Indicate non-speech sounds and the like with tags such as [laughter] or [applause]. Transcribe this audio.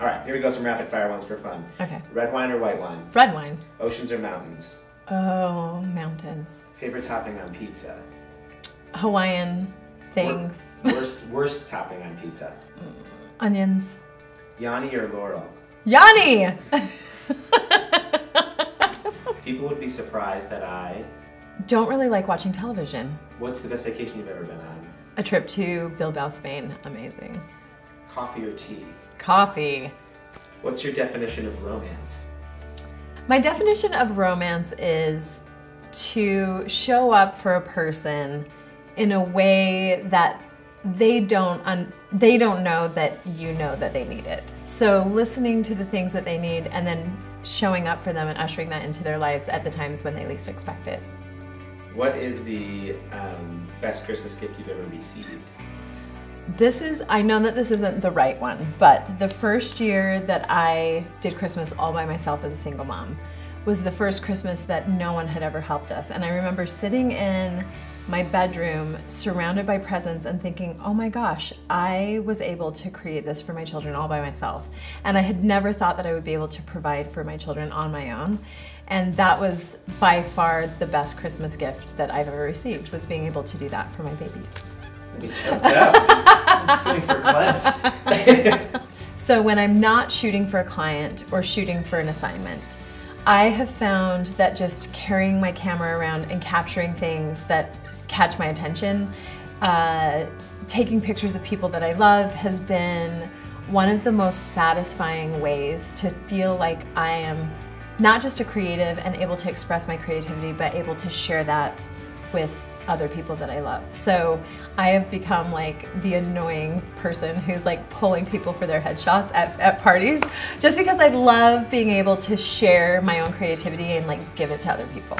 All right, here we go. Some rapid fire ones for fun. Okay. Red wine or white wine? Red wine. Oceans or mountains? Oh, mountains. Favorite topping on pizza? Hawaiian things. [laughs] Worst worst topping on pizza? Mm, onions. Yanny or Laurel? Yanny! [laughs] People would be surprised that I. Don't really like watching television. What's the best vacation you've ever been on? A trip to Bilbao, Spain. Amazing. Coffee or tea? Coffee. What's your definition of romance? My definition of romance is to show up for a person in a way that they don't un- they don't know that you know that they need it. So listening to the things that they need and then showing up for them and ushering that into their lives at the times when they least expect it. What is the um, best Christmas gift you've ever received? This is, I know that this isn't the right one, but the first year that I did Christmas all by myself as a single mom was the first Christmas that no one had ever helped us. And I remember sitting in my bedroom surrounded by presents and thinking, oh my gosh, I was able to create this for my children all by myself. And I had never thought that I would be able to provide for my children on my own. And that was by far the best Christmas gift that I've ever received was being able to do that for my babies. So when I'm not shooting for a client or shooting for an assignment, I have found that just carrying my camera around and capturing things that catch my attention, uh, taking pictures of people that I love has been one of the most satisfying ways to feel like I am not just a creative and able to express my creativity, but able to share that with other people that I love. So I have become like the annoying person who's like pulling people for their headshots at, at parties just because I love being able to share my own creativity and like give it to other people.